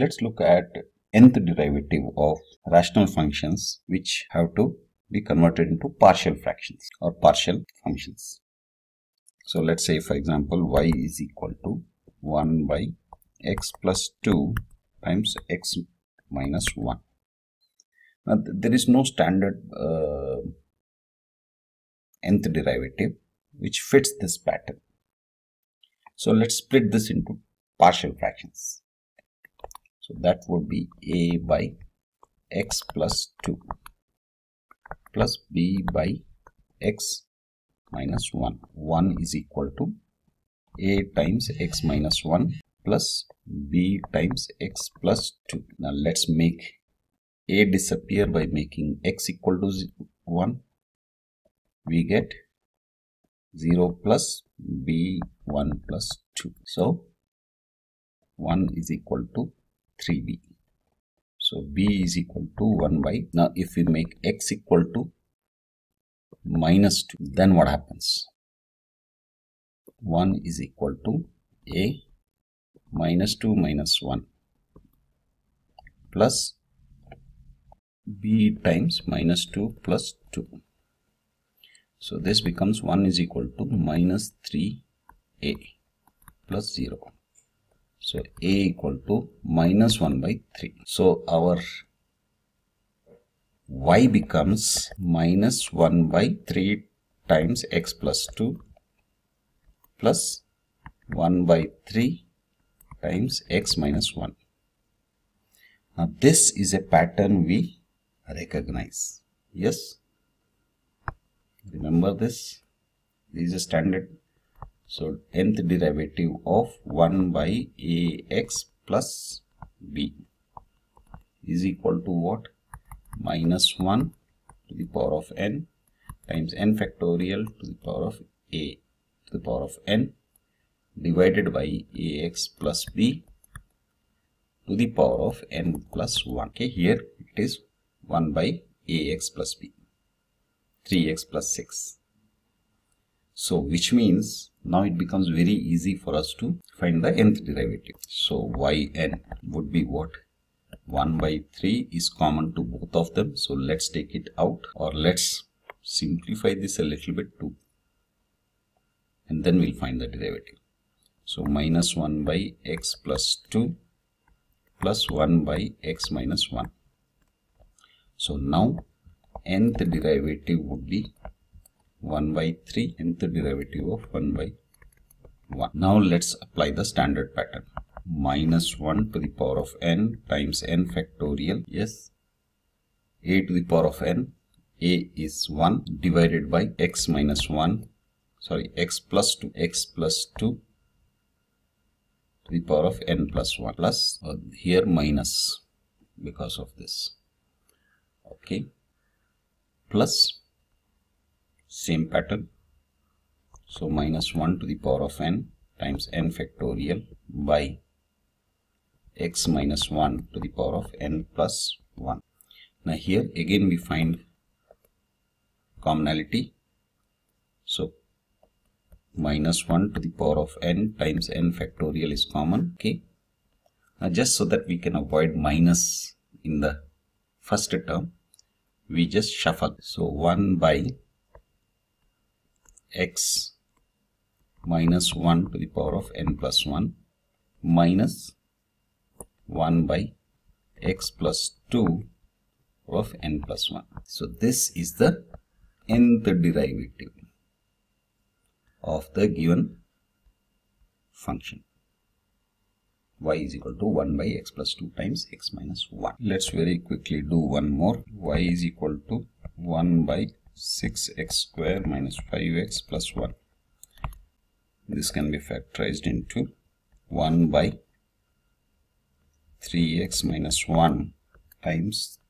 Let's look at nth derivative of rational functions which have to be converted into partial fractions or partial functions. So let's say for example y is equal to 1 by x plus 2 times x minus 1. Now th there is no standard uh, nth derivative which fits this pattern. So let's split this into partial fractions. So that would be a by x plus 2 plus b by x minus 1. 1 is equal to a times x minus 1 plus b times x plus 2. Now let's make a disappear by making x equal to 1. We get 0 plus b 1 plus 2. So 1 is equal to 3b. So b is equal to 1 by, now if we make x equal to minus 2, then what happens? 1 is equal to a minus 2 minus 1 plus b times minus 2 plus 2. So this becomes 1 is equal to minus 3a plus 0. So a equal to minus 1 by 3. So our y becomes minus 1 by 3 times x plus 2 plus 1 by 3 times x minus 1. Now this is a pattern we recognize. Yes? Remember this? This is a standard so nth derivative of 1 by ax plus b is equal to what? Minus 1 to the power of n times n factorial to the power of a to the power of n divided by ax plus b to the power of n plus 1. Okay, here it is 1 by ax plus b, 3x plus 6. So which means now it becomes very easy for us to find the nth derivative. So yn would be what? 1 by 3 is common to both of them. So let's take it out or let's simplify this a little bit too. And then we'll find the derivative. So minus 1 by x plus 2 plus 1 by x minus 1. So now nth derivative would be 1 by 3 nth derivative of 1 by 1. Now let's apply the standard pattern. Minus 1 to the power of n times n factorial. Yes. a to the power of n. a is 1 divided by x minus 1. Sorry, x plus 2. x plus 2 to the power of n plus 1 plus uh, here minus because of this. Okay. Plus same pattern. So minus 1 to the power of n times n factorial by x minus 1 to the power of n plus 1 now here again we find commonality. So minus 1 to the power of n times n factorial is common okay? Now just so that we can avoid minus in the first term we just shuffle. So 1 by x minus 1 to the power of n plus 1 minus 1 by x plus 2 of n plus 1. So this is the nth derivative of the given function y is equal to 1 by x plus 2 times x minus 1. Let's very quickly do one more. y is equal to 1 by 6x square minus 5x plus 1. This can be factorized into 1 by 3x minus 1 times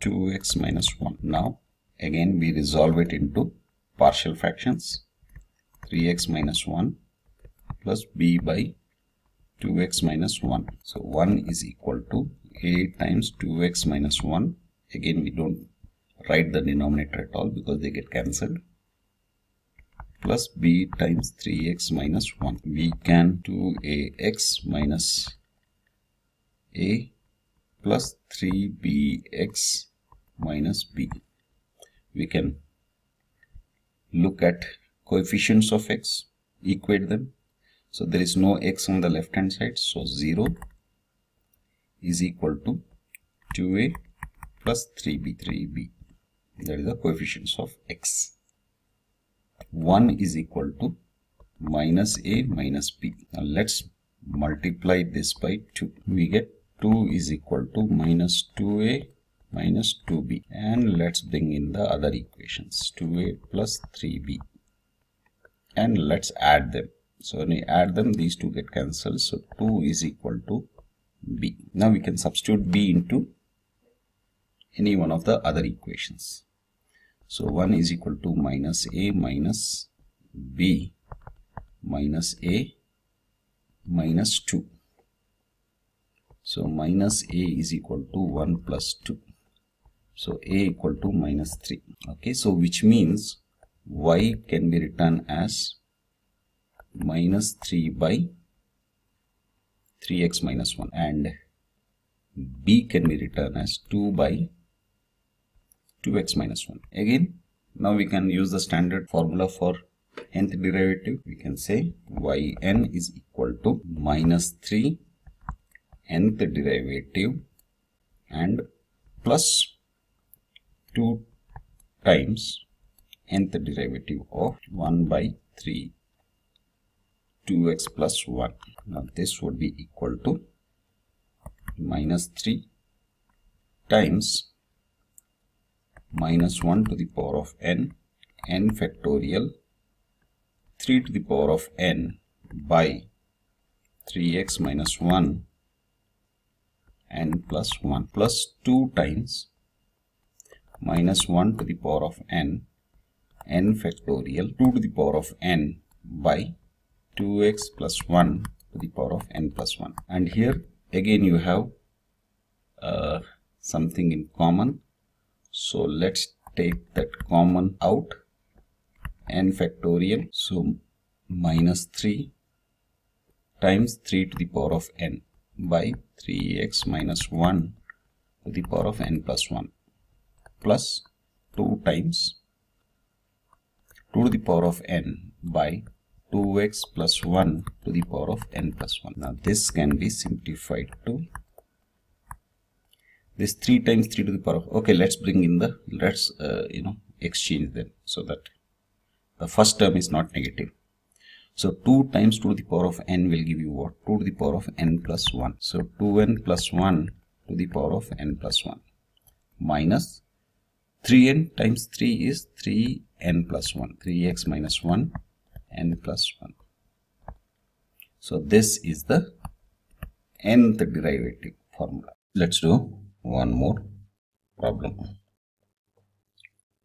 2x minus 1. Now again we resolve it into partial fractions 3x minus 1 plus b by 2x minus 1. So 1 is equal to a times 2x minus 1. Again we don't write the denominator at all because they get cancelled plus b times 3x minus 1 we can 2ax minus a plus 3bx minus b. We can look at coefficients of x, equate them. So there is no x on the left hand side, so 0 is equal to 2a plus 3b, 3b. That is the coefficients of x. 1 is equal to minus a minus b. Now let's multiply this by 2. We get 2 is equal to minus 2a minus 2b and let's bring in the other equations 2a plus 3b and let's add them so when we add them these two get cancelled so 2 is equal to b now we can substitute b into any one of the other equations so 1 is equal to minus a minus b minus a minus 2 so minus a is equal to 1 plus 2 so a equal to minus 3 okay so which means y can be written as minus 3 by 3x minus 1 and b can be written as 2 by 2x minus 1 again now we can use the standard formula for nth derivative. We can say yn is equal to minus 3 nth derivative and plus 2 times nth derivative of 1 by 3 2x plus 1 now this would be equal to minus 3 times minus 1 to the power of n n factorial 3 to the power of n by 3x minus 1 n plus 1 plus 2 times minus 1 to the power of n n factorial 2 to the power of n by 2x plus 1 to the power of n plus 1 and here again you have uh, something in common so let's take that common out n factorial so minus 3 times 3 to the power of n by 3x minus 1 to the power of n plus 1 plus 2 times 2 to the power of n by 2x plus 1 to the power of n plus 1. Now this can be simplified to this 3 times 3 to the power of okay let's bring in the let's uh, you know exchange them so that the first term is not negative. So 2 times 2 to the power of n will give you what? 2 to the power of n plus 1 so 2n plus 1 to the power of n plus 1 minus 3n times 3 is 3n plus 1 3x minus 1 n plus 1 so this is the nth derivative formula. Let's do one more problem.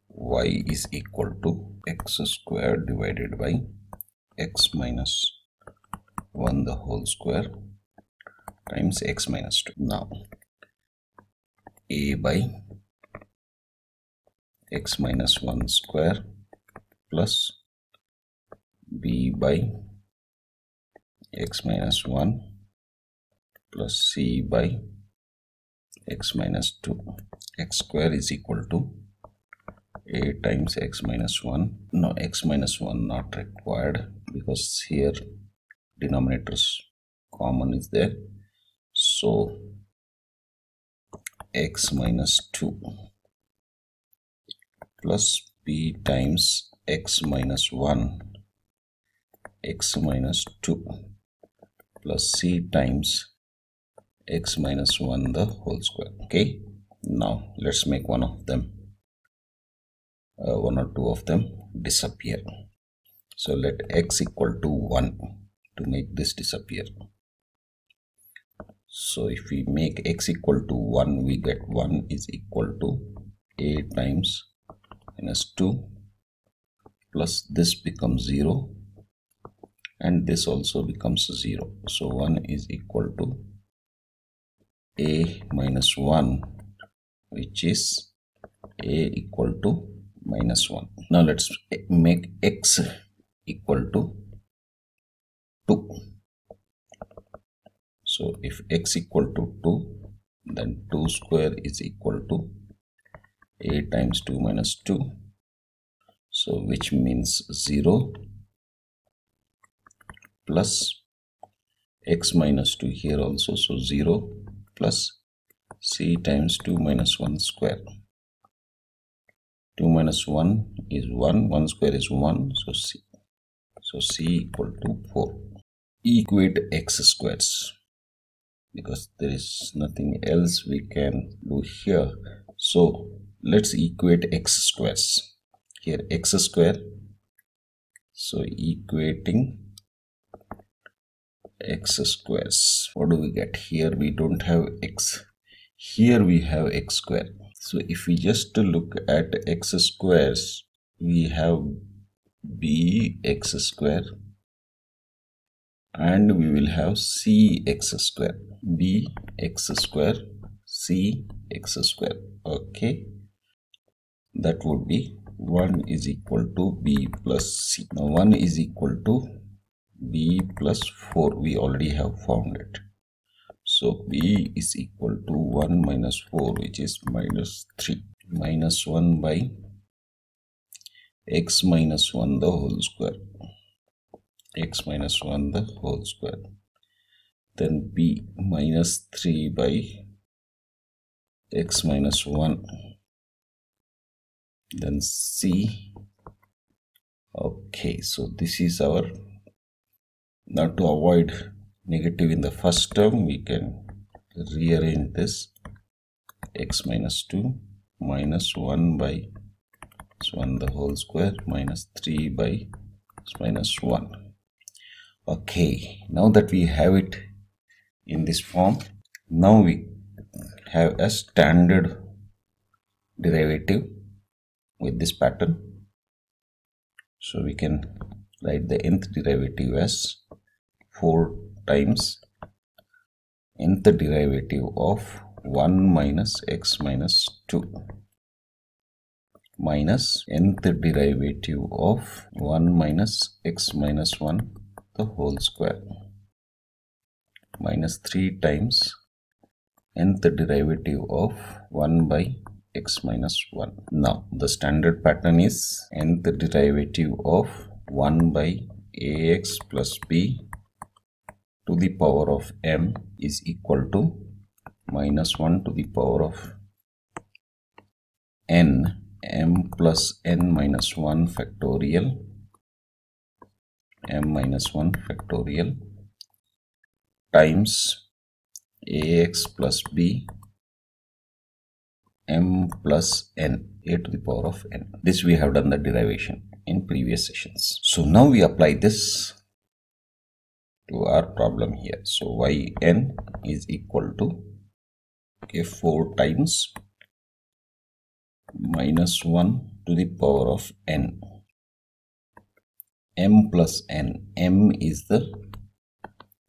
Y is equal to x square divided by x minus 1 the whole square times x minus 2 now a by x minus 1 square plus b by x minus 1 plus c by x minus 2 x square is equal to a times x minus 1 no x minus 1 not required because here denominators common is there. So x minus 2 plus b times x minus 1 x minus 2 plus c times x minus 1 the whole square okay? Now let's make one of them. Uh, one or two of them disappear. So let x equal to 1 to make this disappear. So if we make x equal to 1 we get 1 is equal to a times minus 2 plus this becomes 0 and this also becomes 0 so 1 is equal to a minus 1 which is a equal to minus 1 now let's make x equal to 2 so if x equal to 2 then 2 square is equal to a times 2 minus 2 so which means 0 plus x minus 2 here also. So 0 plus c times 2 minus 1 square. 2 minus 1 is 1 1 square is 1 so c so c equal to 4 equate x squares because there is nothing else we can do here. So let's equate x squares. Here x square so equating x squares. What do we get here? We don't have x. Here we have x square. So if we just look at x squares we have b x square and we will have c x square. b x square c x square. Okay. That would be 1 is equal to b plus c. Now 1 is equal to b plus 4 we already have found it. So b is equal to 1 minus 4 which is minus 3 minus 1 by x minus 1 the whole square. X minus 1 the whole square. Then b minus 3 by x minus 1 then c. Okay so this is our now to avoid negative in the first term we can rearrange this. X minus 2 minus 1 by so 1 the whole square minus 3 by minus 1 okay now that we have it in this form now we have a standard derivative with this pattern. So we can write the nth derivative as 4 times nth derivative of 1 minus x minus 2 minus nth derivative of 1 minus x minus 1 the whole square minus 3 times nth derivative of 1 by x minus 1. Now the standard pattern is nth derivative of 1 by ax plus b to the power of m is equal to minus 1 to the power of n m plus n minus 1 factorial m minus 1 factorial times ax plus b m plus n a to the power of n. This we have done the derivation in previous sessions. So now we apply this to our problem here. So yn is equal to okay, 4 times minus 1 to the power of n. m plus n m is the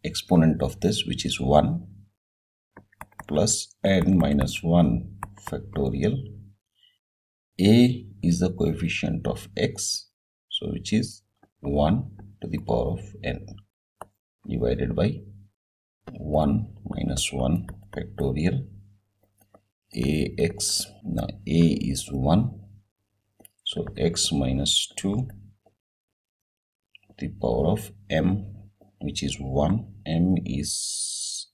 exponent of this which is 1 plus n minus 1 factorial. A is the coefficient of x so which is 1 to the power of n divided by 1 minus 1 factorial ax now a is 1 so x minus 2 the power of m which is 1 m is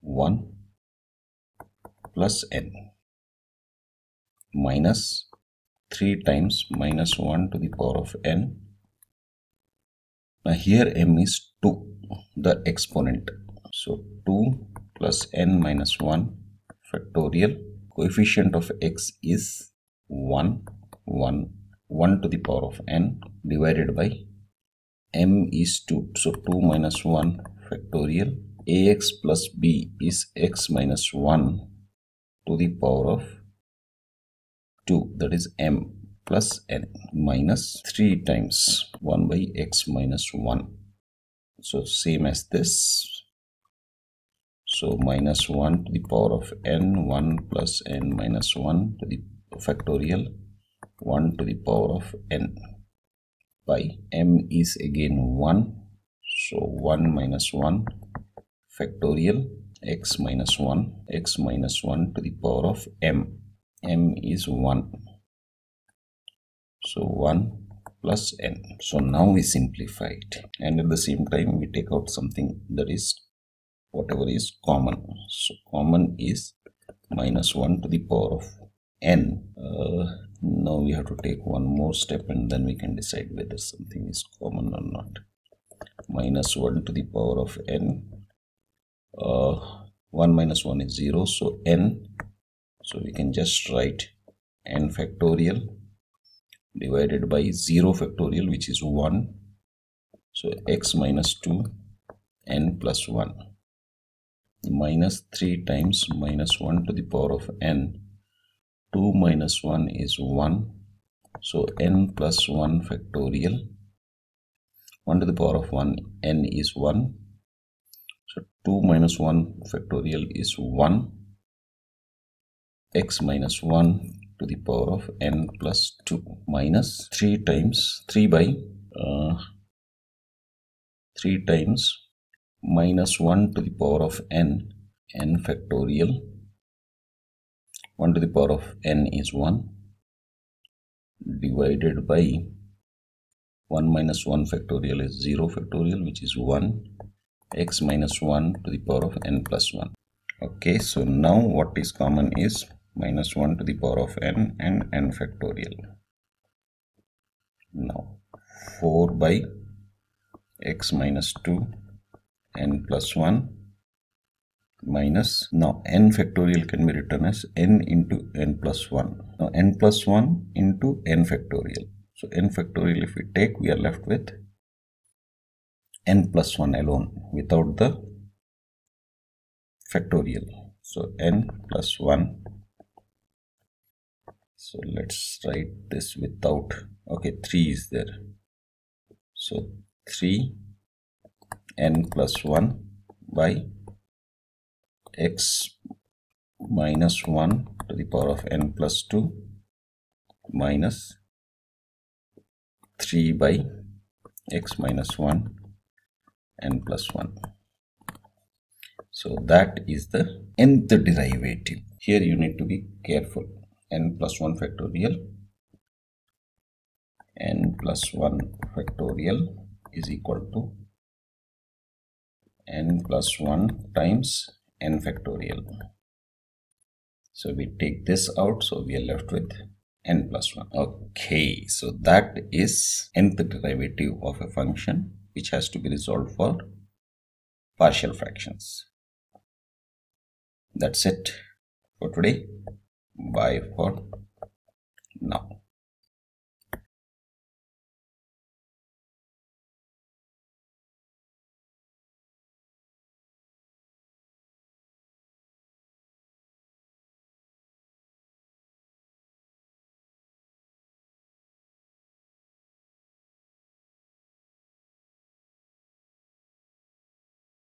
1 plus n minus 3 times minus 1 to the power of n now here m is 2 the exponent. So 2 plus n minus 1 factorial coefficient of x is 1 1 1 to the power of n divided by m is 2 so 2 minus 1 factorial ax plus b is x minus 1 to the power of 2 that is m plus n minus 3 times 1 by x minus 1 so same as this. So minus 1 to the power of n 1 plus n minus 1 to the factorial 1 to the power of n. By m is again 1 so 1 minus 1 factorial x minus 1 x minus 1 to the power of m. m is 1 so 1 plus n. So now we simplify it and at the same time we take out something that is whatever is common. So common is minus 1 to the power of n. Uh, now we have to take one more step and then we can decide whether something is common or not. Minus 1 to the power of n. Uh, 1 minus 1 is 0 so n. So we can just write n factorial divided by 0 factorial which is 1 so x minus 2 n plus 1 minus 3 times minus 1 to the power of n. 2 minus 1 is 1 so n plus 1 factorial 1 to the power of 1 n is 1 so 2 minus 1 factorial is 1 x minus 1 to the power of n plus 2 minus 3 times 3 by uh, 3 times minus 1 to the power of n n factorial. 1 to the power of n is 1 divided by 1 minus 1 factorial is 0 factorial which is 1 x minus 1 to the power of n plus 1 okay so now what is common is minus 1 to the power of n and n factorial. Now 4 by x minus 2 n plus 1 minus now n factorial can be written as n into n plus 1 now n plus 1 into n factorial. So n factorial if we take we are left with n plus 1 alone without the factorial. So n plus 1 so let's write this without okay 3 is there. So 3 n plus 1 by x minus 1 to the power of n plus 2 minus 3 by x minus 1 n plus 1 so that is the nth derivative. Here you need to be careful n plus 1 factorial. n plus 1 factorial is equal to n plus 1 times n factorial. So we take this out so we are left with n plus 1 okay so that is nth derivative of a function which has to be resolved for partial fractions. That's it for today bye for now